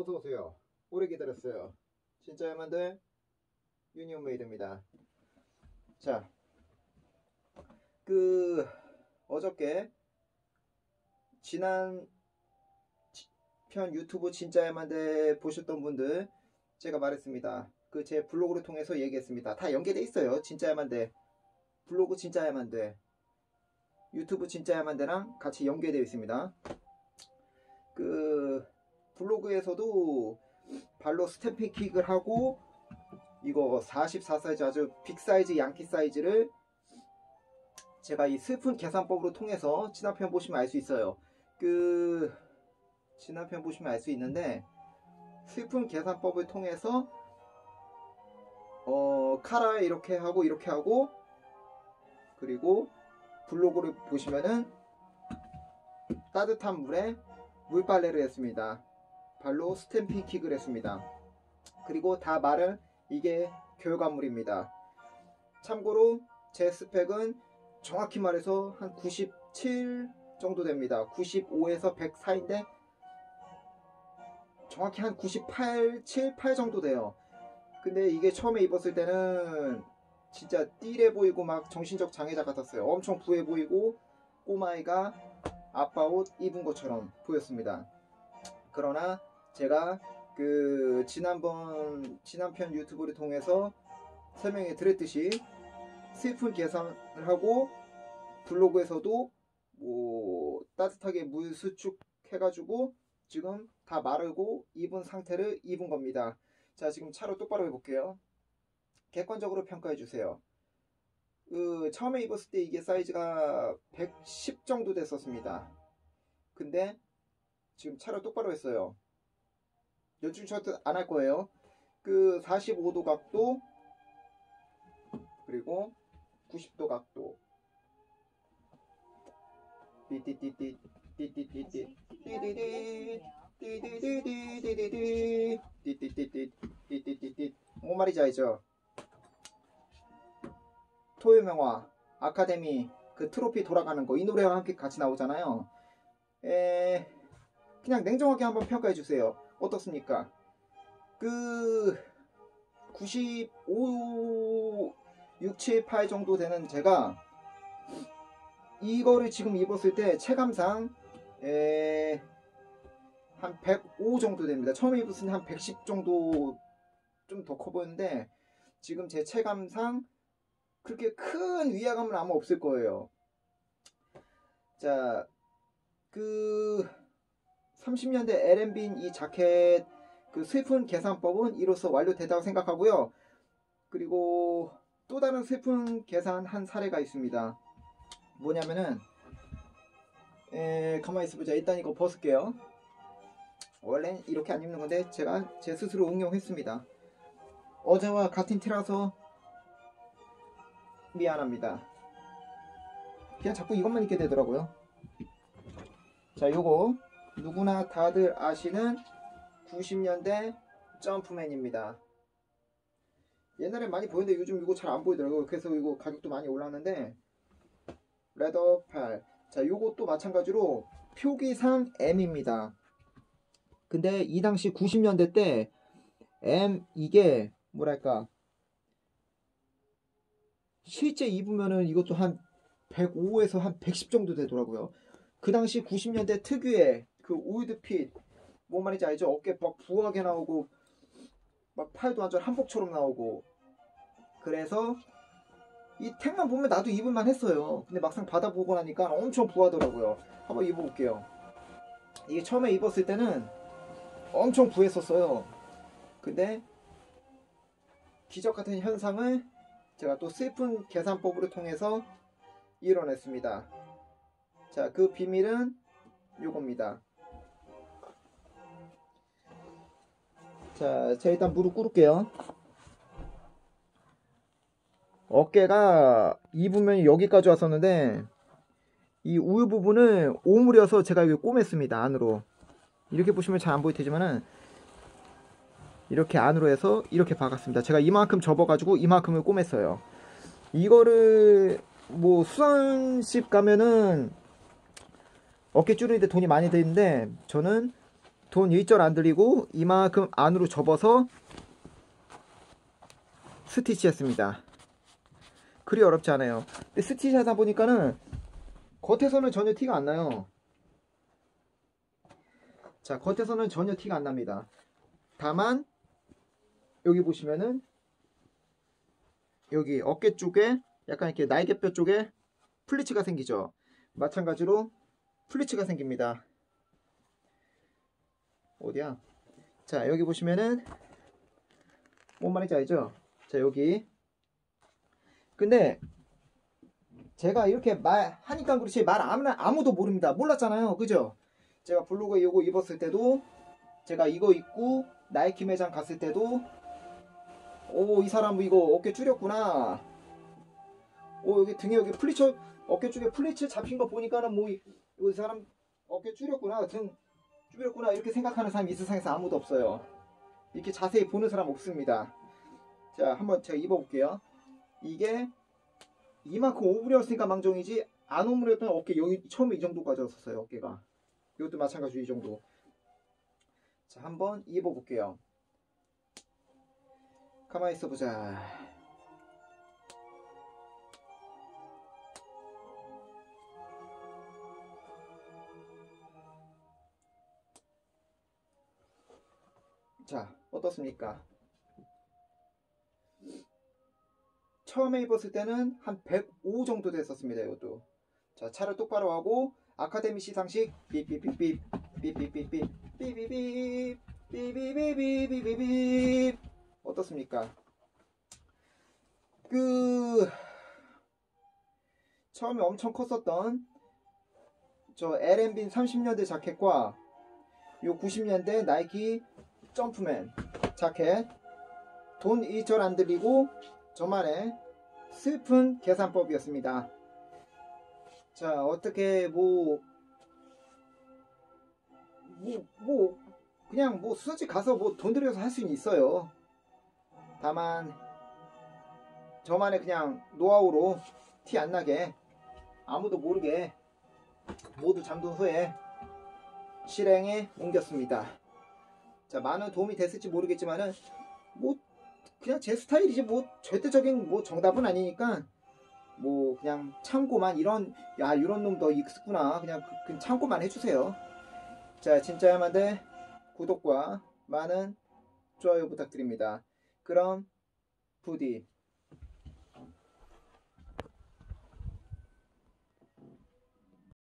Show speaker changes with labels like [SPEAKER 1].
[SPEAKER 1] 어서오세요. 오래 기다렸어요. 진짜 야만 돼? 유니온 메이드입니다. 자, 그, 어저께, 지난 편 유튜브 진짜 야만 돼 보셨던 분들, 제가 말했습니다. 그 제 블로그를 통해서 얘기했습니다. 다 연계돼 있어요. 진짜 야만 돼. 블로그 진짜 야만 돼. 유튜브 진짜 야만 돼랑 같이 연계되어 있습니다. 그 블로그에서도 발로 stamping kick을 하고 이거 44 사이즈 아주 big 사이즈 양키 사이즈를 제가 이 슬픈 계산법으로 통해서 지난편 보시면 알 수 있어요. 그 지난편 보시면 알 수 있는데 슬픈 계산법을 통해서 어 카라에 이렇게 하고 이렇게 하고 그리고 블로그를 보시면은 따뜻한 물에 물빨래를 했습니다. 발로 스탬핑 킥을 했습니다. 그리고 다 말은 이게 결과물입니다. 참고로 제 스펙은 정확히 말해서 한 97 정도 됩니다. 95에서 104인데 정확히 한 98, 7, 8 정도 돼요. 근데 이게 처음에 입었을 때는 진짜 띠래 보이고 막 정신적 장애자 같았어요. 엄청 부해 보이고 꼬마이가 아빠 옷 입은 것처럼 보였습니다. 그러나 제가 그 지난번 지난편 유튜브를 통해서 설명해 드렸듯이 슬픈 계산을 하고 블로그에서도 뭐 따뜻하게 물 수축 해가지고 지금 다 마르고 입은 상태를 입은 겁니다. 자 지금 차로 똑바로 해볼게요. 객관적으로 평가해 주세요. 그 처음에 입었을 때 이게 사이즈가 110 정도 됐었습니다. 근데 지금 차로 똑바로 했어요. 연출 셔트 안할 거예요. 그 45도 각도 그리고 90도 각도 띠띠띠띠 띠띠띠띠 띠디디 띠디디디디디디 띠띠띠띠 띠띠띠띠 뭔 말인지 알죠? 토요명화 아카데미 그 트로피 돌아가는 거 이 노래와 함께 같이 나오잖아요. 에 그냥 냉정하게 한번 평가해 주세요. 어떻습니까? 그 95, 6, 7, 8 정도 되는 제가 이거를 지금 입었을 때 체감상 에, 한 105 정도 됩니다. 처음에 입었을 때 한 110 정도 좀 더 커 보였는데 지금 제 체감상 그렇게 큰 위화감은 아마 없을 거예요. 자, 그 30년대 LM빈 이 자켓 그 슬픈 계산법은 이로써 완료되다고 생각하고요. 그리고 또 다른 슬픈 계산 한 사례가 있습니다. 뭐냐면은 에, 가만히 있어보자. 일단 이거 벗을게요. 원래 이렇게 안 입는 건데 제가 제 스스로 응용했습니다. 어제와 같은 티라서 미안합니다. 그냥 자꾸 이것만 입게 되더라고요. 자, 요거 누구나 다들 아시는 90년대 점프맨입니다. 옛날에 많이 보였는데 요즘 이거 잘 안 보이더라고요. 그래서 이거 가격도 많이 올랐는데 레더 8. 자, 요것도 마찬가지로 표기상 M입니다. 근데 이 당시 90년대 때 M 이게 뭐랄까 실제 입으면은 이것도 한 105에서 한 110 정도 되더라고요. 그 당시 90년대 특유의 그 우드 fit 뭔 말인지 알죠? 어깨 막 부하게 나오고 막 팔도 완전 한복처럼 나오고 그래서 이 tag만 보면 나도 입을만 했어요. 근데 막상 받아보고 나니까 엄청 부하더라고요. 한번 입어볼게요. 이게 처음에 입었을 때는 엄청 부했었어요. 근데 기적 같은 현상을 제가 또 슬픈 계산법으로 통해서 이뤄냈습니다. 자, 그 비밀은 요겁니다. 자, 제가 일단 무릎 꿇을게요. 어깨가 입으면 여기까지 왔었는데 이 우유 부분을 오므려서 제가 여기 꼬맸습니다. 안으로. 이렇게 보시면 잘 안 보일 테지만은 이렇게 안으로 해서 이렇게 박았습니다. 제가 이만큼 접어가지고 이만큼을 꼬맸어요. 이거를 뭐 수산집 가면은 어깨 줄이는데 돈이 많이 드는데 저는 돈 일절 안 들리고 이만큼 안으로 접어서 스티치 했습니다. 그리 어렵지 않아요. 근데 스티치 하다 보니까는 겉에서는 전혀 티가 안 나요. 자, 겉에서는 전혀 티가 안 납니다. 다만 여기 보시면은 여기 어깨 쪽에 약간 이렇게 날개뼈 쪽에 플리츠가 생기죠. 마찬가지로 플리츠가 생깁니다. 어디야? 자, 여기 보시면은 뭔 말인지 알죠? 자, 여기. 근데 제가 이렇게 말 하니까 그렇지 말 아무나 아무도 모릅니다. 몰랐잖아요. 그죠? 제가 블로그 이거 입었을 때도 제가 이거 입고 나이키 매장 갔을 때도 오 이 사람 이거 어깨 줄였구나. 오 여기 등에 여기 플리츠 어깨 쪽에 플리츠 잡힌 거 보니까는 뭐 이 사람 어깨 줄였구나 등 줄였구나 이렇게 생각하는 사람이 이 세상에서 아무도 없어요. 이렇게 자세히 보는 사람 없습니다. 자 한번 제가 입어볼게요. 이게 이만큼 오므렸으니까 망정이지 안 오므렸던 어깨 여기 처음에 이 정도까지 왔었어요 어깨가. 이것도 마찬가지로 이 정도. 자 한번 입어볼게요. 가만히 있어보자. 자, 어떻습니까? 처음에 입었을 때는 한 105 정도 됐었습니다, 이것도. 자, 차를 똑바로 하고, 아카데미 시상식, 삐삐삐삐, 삐삐삐삐, 삐삐삐, 삐삐삐삐삐삐삐. 어떻습니까? 그, 처음에 엄청 컸었던, 저 LM빈 30년대 자켓과 요 90년대 나이키 점프맨 자켓 돈 2절 안 들리고 저만의 슬픈 계산법이었습니다. 자 어떻게 뭐 뭐, 뭐, 그냥 뭐 수지 가서 뭐 돈 들여서 할 수는 있어요. 다만, 저만의 그냥 노하우로 티 안 나게, 아무도 모르게, 모두 잠든 후에 실행에 옮겼습니다. 자, 많은 도움이 됐을지 모르겠지만은, 뭐, 그냥 제 스타일이지, 뭐, 절대적인 뭐 정답은 아니니까, 뭐, 그냥 참고만, 이런, 야, 이런 놈 더 익스구나. 그냥, 그- 그냥 참고만 해주세요. 자, 진짜 야만들 구독과 많은 좋아요 부탁드립니다. 그럼, 부디